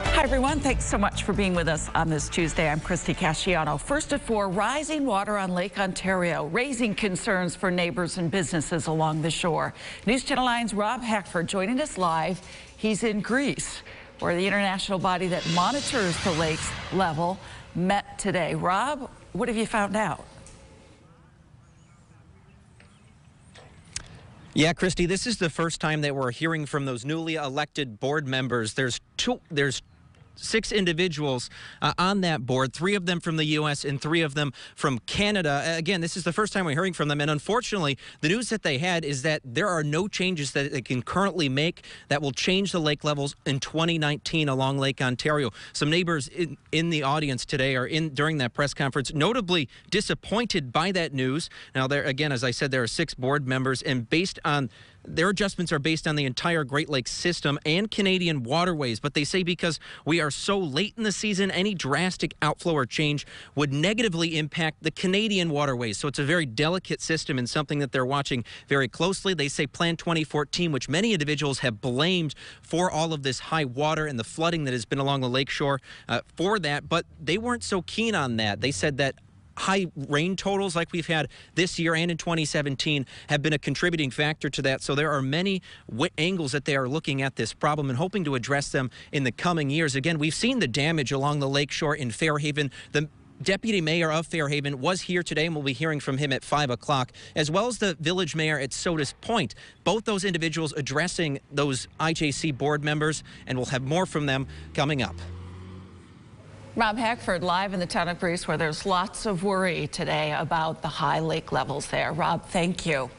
Hi, everyone. Thanks so much for being with us on this Tuesday. I'm Christie Casciano. First at four, rising water on Lake Ontario, raising concerns for neighbors and businesses along the shore. News Channel 9's Rob Hackford joining us live. He's in Greece, where the international body that monitors the lake's level met today. Rob, what have you found out? Yeah, Christie, this is the first time that we're hearing from those newly elected board members. There's two, there's six individuals uh, on that board, three of them from the U.S. and three of them from Canada. Again, this is the first time we're hearing from them. And unfortunately, the news that they had is that there are no changes that they can currently make that will change the lake levels in 2019 along Lake Ontario. Some neighbors in, in the audience today are in during that press conference, notably disappointed by that news. Now, there again, as I said, there are six board members, and based on their adjustments are based on the entire Great Lakes system and Canadian waterways, but they say because we are so late in the season, any drastic outflow or change would negatively impact the Canadian waterways. So it's a very delicate system and something that they're watching very closely. They say Plan 2014, which many individuals have blamed for all of this high water and the flooding that has been along the lakeshore uh, for that, but they weren't so keen on that. They said that high rain totals like we've had this year and in 2017 have been a contributing factor to that. So there are many angles that they are looking at this problem and hoping to address them in the coming years. Again, we've seen the damage along the lakeshore in Fair Haven. The Deputy Mayor of Fair Haven was here today, and we'll be hearing from him at 5 o'clock, as well as the village mayor at Sodus Point. Both those individuals addressing those IJC board members, and we'll have more from them coming up. Rob Hackford live in the town of Greece where there's lots of worry today about the high lake levels there. Rob, thank you.